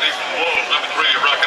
these from Wolves. Number three, Rock